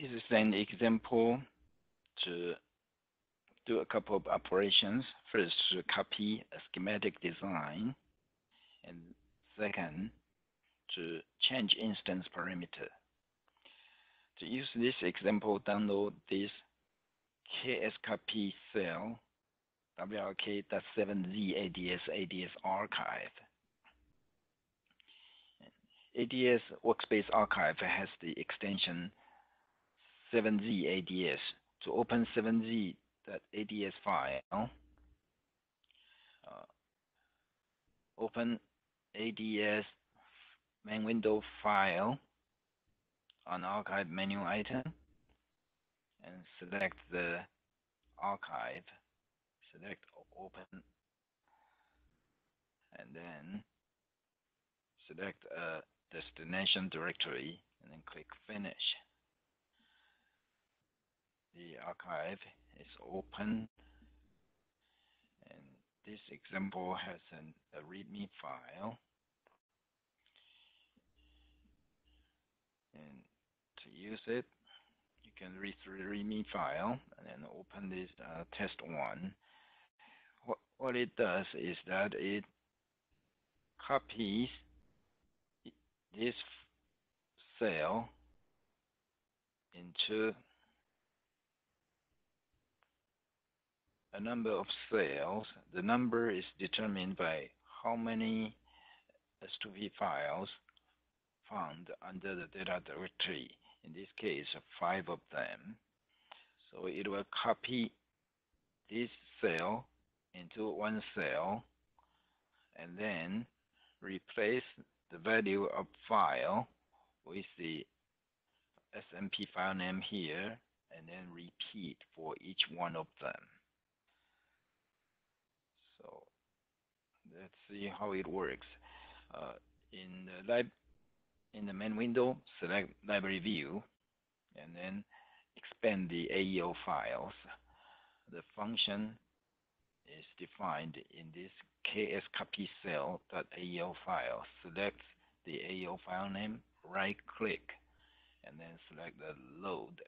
this is an example to do a couple of operations. First, to copy a schematic design, and second, to change instance parameter. To use this example, download this kscopy cell wrk.7z ads ads archive. ADS Workspace Archive has the extension 7z ads. To open 7z that ads file, uh, open ads main window file on archive menu item and select the archive. Select open. And then select a destination directory and then click finish the archive is open. And this example has an, a readme file. And to use it you can read through the readme file and then open this uh, test one. What, what it does is that it copies this cell into a number of cells. The number is determined by how many S2P files found under the data directory. In this case, five of them. So it will copy this cell into one cell and then replace the value of file with the SMP file name here and then repeat for each one of them. So let's see how it works. Uh, in the in the main window, select library view and then expand the AEL files. The function is defined in this kscopy file. Select the AEL file name, right click, and then select the load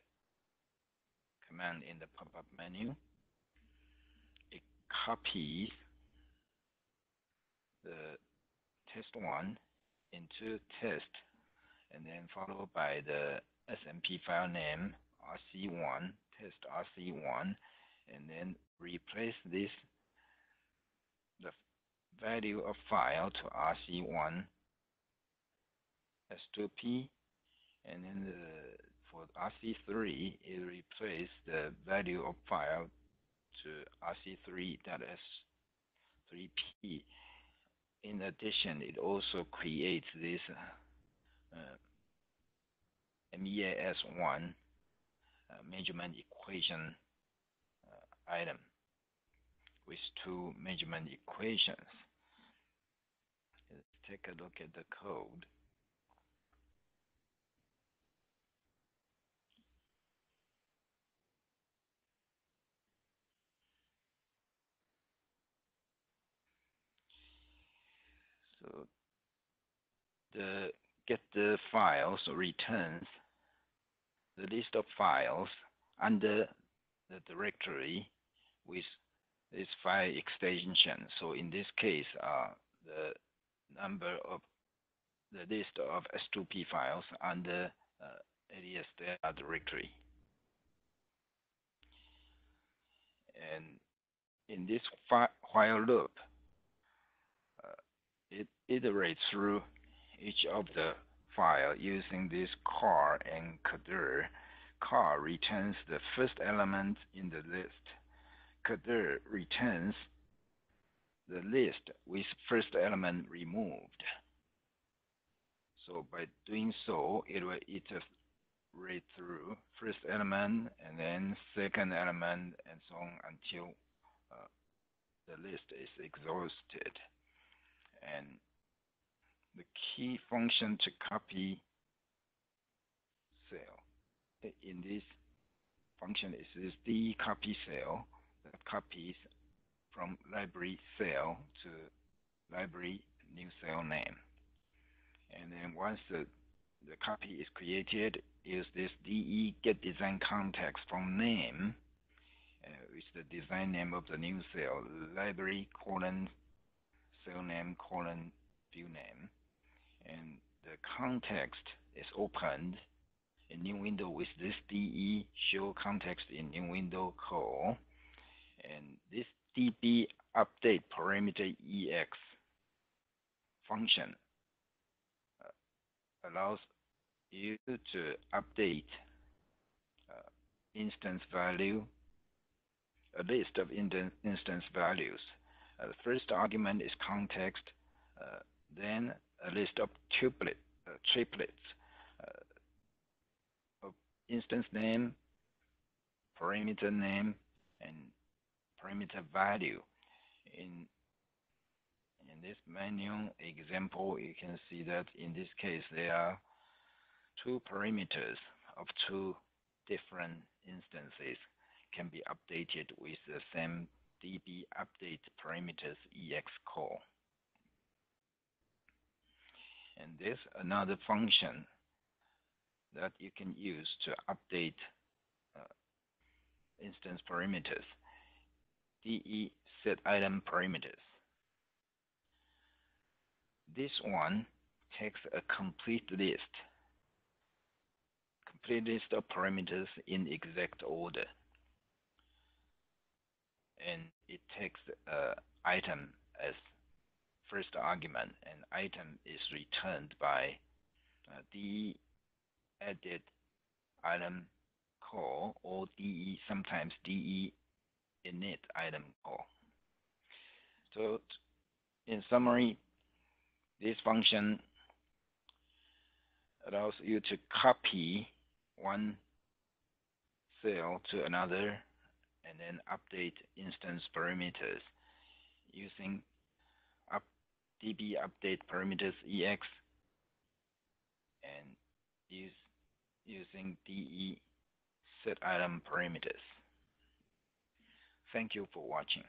command in the pop-up menu. Copies the test one into test and then followed by the SMP file name RC1, test RC1, and then replace this the value of file to RC1 S2P and then the, for RC3 it replaces the value of file RC3.S3P. In addition, it also creates this uh, MEAS1 uh, measurement equation uh, item with two measurement equations. Let's take a look at the code. So the get the files returns the list of files under the directory with this file extension. So in this case, uh, the number of the list of S2P files under uh, ADS data directory. And in this while loop, uh, it iterates through each of the file using this car and cadr. Car returns the first element in the list cadr returns the list with first element removed. So by doing so, it will iterate through first element and then second element and so on until uh, the list is exhausted. And the key function to copy cell in this function is d copy cell that copies from library cell to library new cell name. And then once the the copy is created, use this DE get design context from name, uh, which is the design name of the new cell, library colon cell name colon view name, and the context is opened in new window with this DE show context in new window call, and this DB update parameter EX function uh, allows you to update uh, instance value, a list of instance values. Uh, the first argument is context, uh, then a list of uh, triplets uh, of instance name, parameter name, and parameter value. In in this menu example, you can see that in this case there are two parameters of two different instances can be updated with the same db update parameters ex call. And this another function that you can use to update uh, instance parameters, de set item parameters. This one takes a complete list, complete list of parameters in exact order. And it takes uh, item as first argument, and item is returned by uh, de added item call or de sometimes de init item call. So in summary, this function allows you to copy one cell to another and then update instance parameters using db update parameters ex and use using de set item parameters. Thank you for watching.